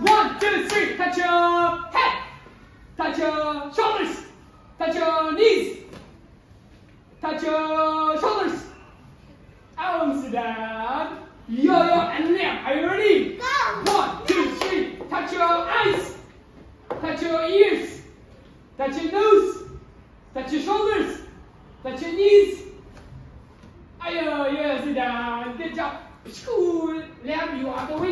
One, two, three. Touch your head. Touch your shoulders. Touch your knees. Touch your shoulders. Arms down. Yo-yo and left. Are you ready? Go. One, two, three. Touch your eyes. Touch your ears. Touch your nose. Touch your shoulders. Touch your knees. Ayo, yes, sit down. Good job. School. Left, you are the winner.